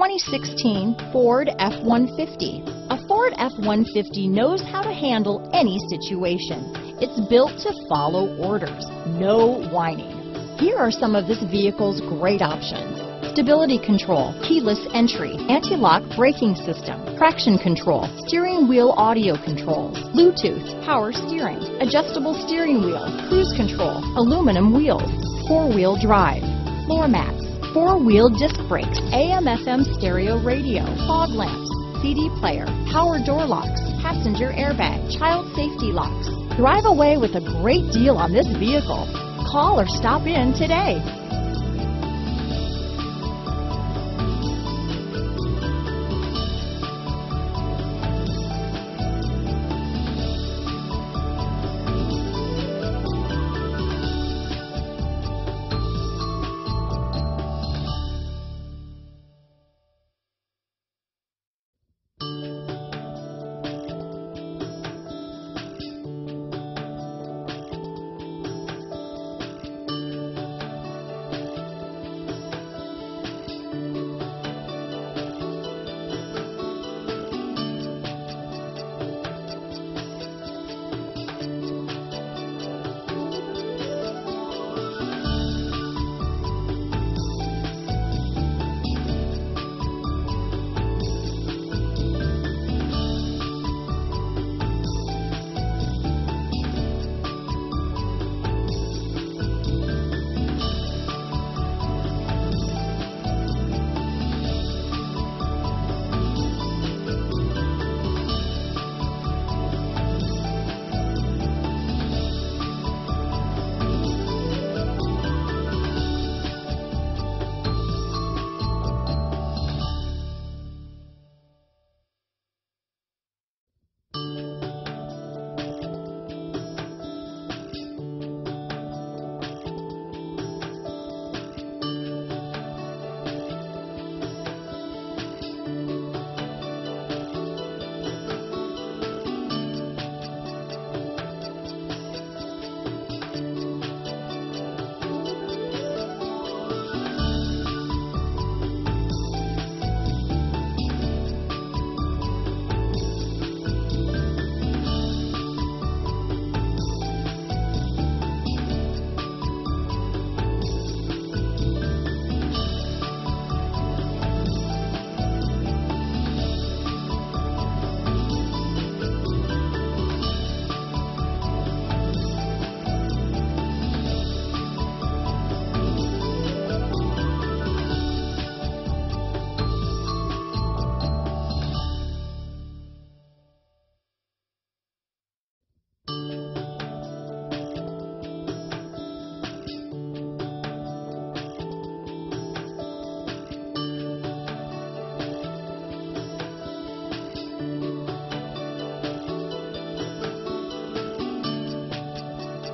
2016 Ford F-150. A Ford F-150 knows how to handle any situation. It's built to follow orders, no whining. Here are some of this vehicle's great options. Stability control, keyless entry, anti-lock braking system, traction control, steering wheel audio controls, Bluetooth, power steering, adjustable steering wheel, cruise control, aluminum wheels, four-wheel drive, floor mats, four-wheel disc brakes, AM FM stereo radio, fog lamps, CD player, power door locks, passenger airbag, child safety locks. Drive away with a great deal on this vehicle. Call or stop in today.